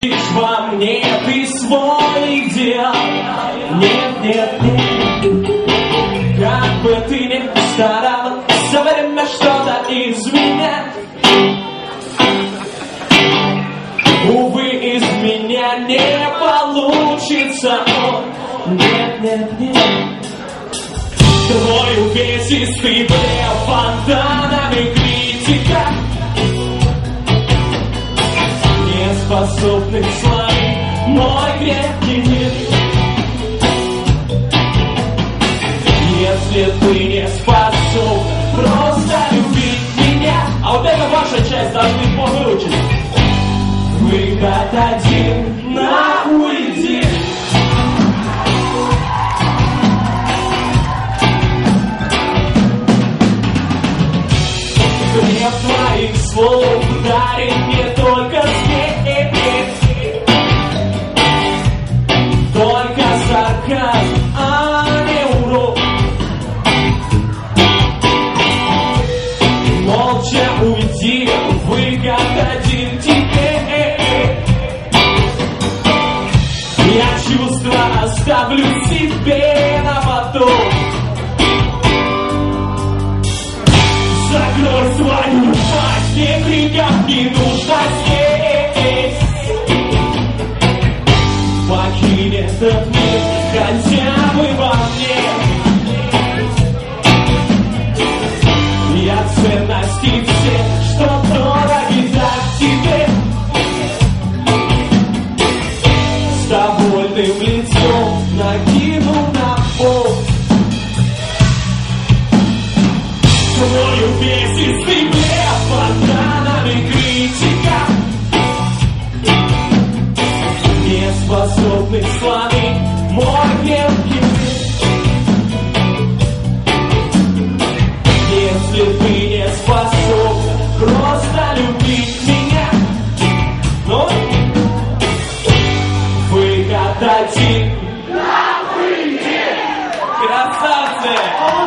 Лишь во мне ты свой идеал. Нет, нет, нет. Как бы ты ни старалась За время что-то изменять Увы, из меня не получится. О, Нет, нет, нет. Твой увесистый блеф неспособных славить мой крепкий мир. Если ты не способ просто любить меня, а вот это ваша часть должны выучить. Выход один, нахуй иди. Гнев твоих слов дарит мне только смех один тебе. Я чувства оставлю себе на потом накинул на пол Твой увесистый блеф фонтанами критика Не способных славить Gracias.